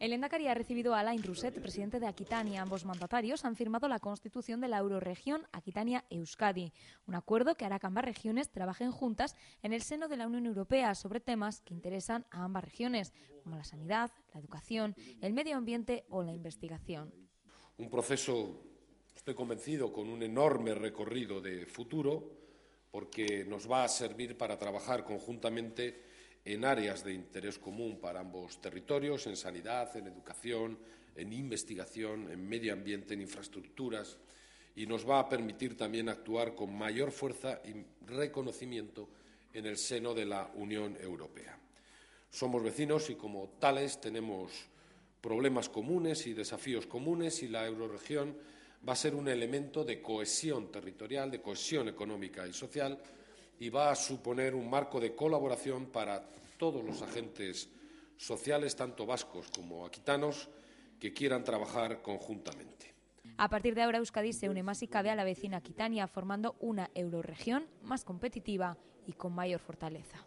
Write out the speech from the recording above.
El Endacari ha recibido a Alain Rousset, presidente de Aquitania. Ambos mandatarios han firmado la constitución de la euroregión Aquitania-Euskadi, un acuerdo que hará que ambas regiones trabajen juntas en el seno de la Unión Europea sobre temas que interesan a ambas regiones, como la sanidad, la educación, el medio ambiente o la investigación. Un proceso, estoy convencido, con un enorme recorrido de futuro, porque nos va a servir para trabajar conjuntamente en áreas de interés común para ambos territorios, en sanidad, en educación, en investigación, en medio ambiente, en infraestructuras, y nos va a permitir también actuar con mayor fuerza y reconocimiento en el seno de la Unión Europea. Somos vecinos y como tales tenemos problemas comunes y desafíos comunes y la eurorregión va a ser un elemento de cohesión territorial, de cohesión económica y social y va a suponer un marco de colaboración para todos los agentes sociales, tanto vascos como aquitanos, que quieran trabajar conjuntamente. A partir de ahora, Euskadi se une más y cabe a la vecina Aquitania, formando una eurorregión más competitiva y con mayor fortaleza.